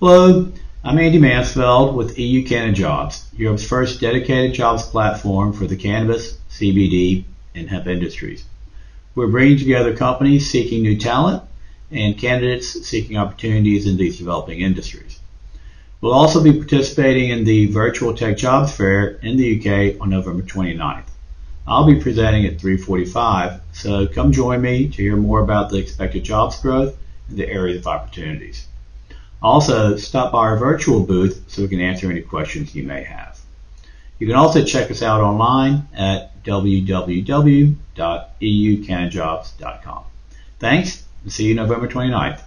Hello, I'm Andy Mannsfeld with EUCannaJobs, Europe's first dedicated jobs platform for the cannabis, CBD, and hemp industries. We're bringing together companies seeking new talent and candidates seeking opportunities in these developing industries. We'll also be participating in the Virtual Tech Jobs Fair in the UK on November 29th. I'll be presenting at 345, so come join me to hear more about the expected jobs growth and the areas of opportunities. Also, stop by our virtual booth so we can answer any questions you may have. You can also check us out online at www.eucannajobs.com. Thanks, and see you November 29th.